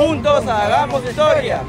Juntos hagamos historia.